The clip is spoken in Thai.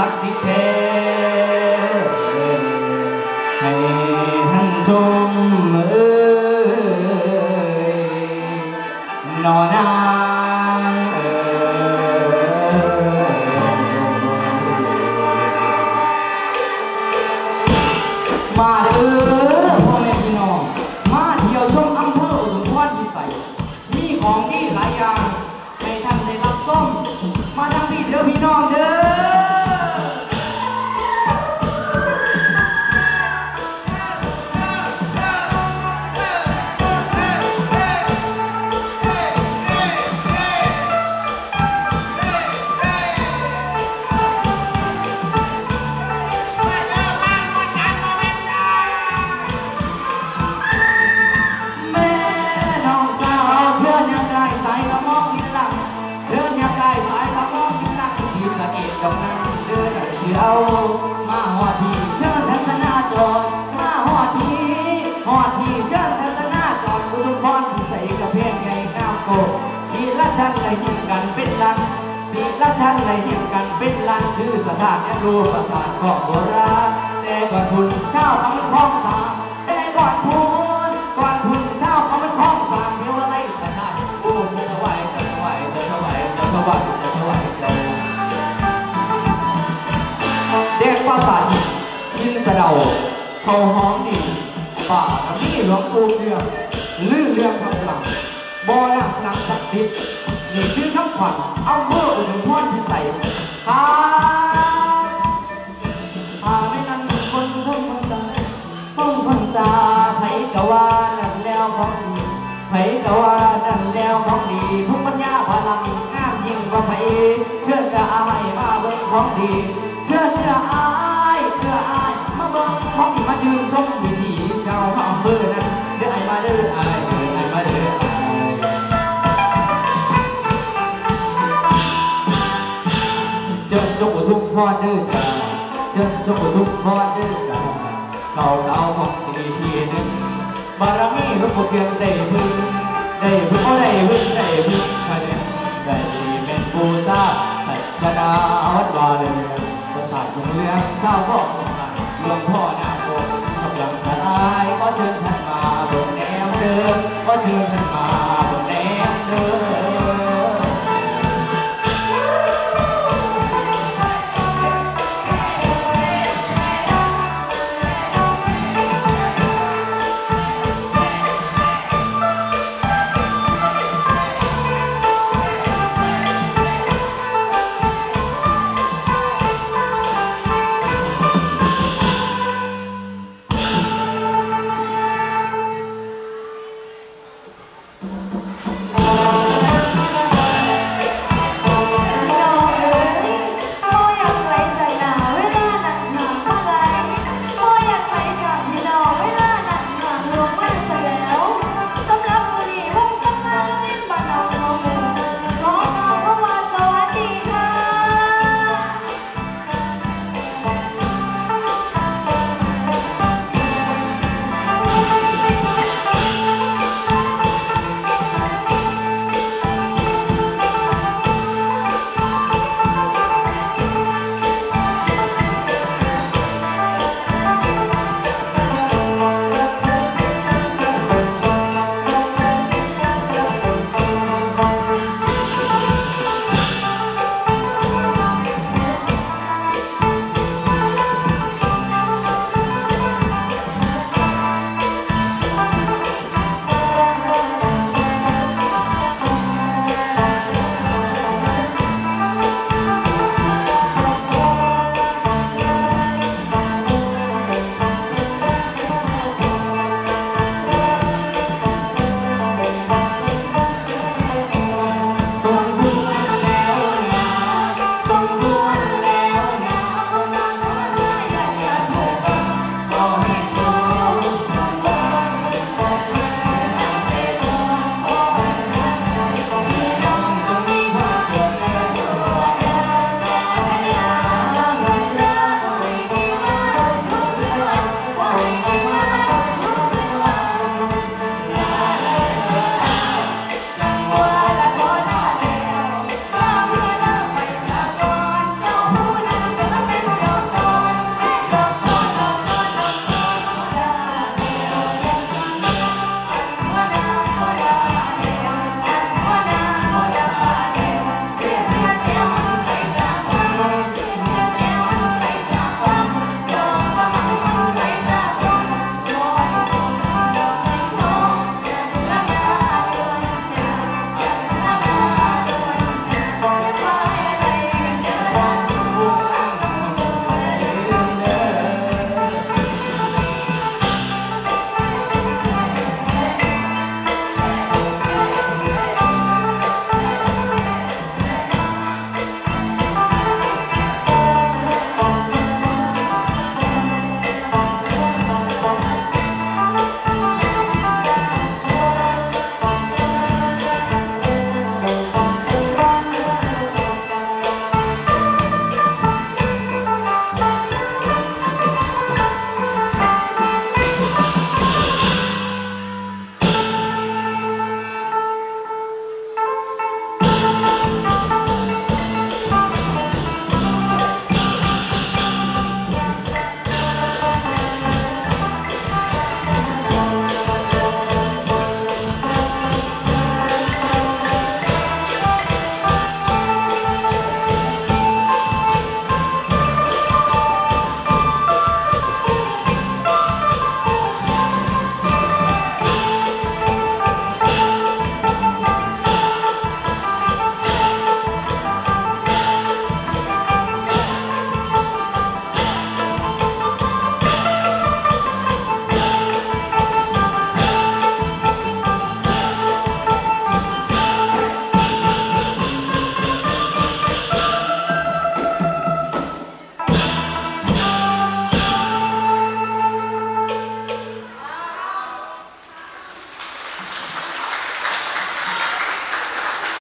ศักดิ์ เป็นลันสีละชั้นเลยยิ่ยงกันเป็นลันคือสถานเรียนรู้ประสาทของโบราณแต่ก่อนคุณเจ้าเอามันคล้องสามแต่ก่อนคุณก่อนคุณเจ้าเอามันคล้องสามเดี๋ยวอะไรสถานโอ้จะถวายจะถวายจะถวายจะถวายจะถวายจะเด็กภาษาหินสะเดาเขาหอม อคำขวัญอำเภออุดมพรพิสัยครับหาไม่นั้นคนชมคนตาห้องคนตาไผกะว่านั่นแล้วของดีไผกะว่านั่นแล้วของดีทุกปัญญาพลังงามยิ่งกว่าไผเชิญกะอายมาเบิ่งของดีเชิญเพื่ออายเพื่อายมาเบิ่งของที่มาชื่นชมวิถีเจ้าของอำเภอนั้นเด้อไอมาเด้อ จงอุทุมพรเดอจ้าเจิญจงอุทุมพรเด้อจ้าเขาสาวของสีทีนึงบารมีหลวงปู่เพียงได้พึ่งได้พึ่งโอ้ได้พึ่งได้พึ่งคะแนนได้เป็นปูซาพัฒนาวัดวาเลยประสาทของเรื่องเศร้าก็หลวงพ่อนาโกกำลังทลายก็เชิญท่านมาบนแนวเดิมก็เชิญท่านมา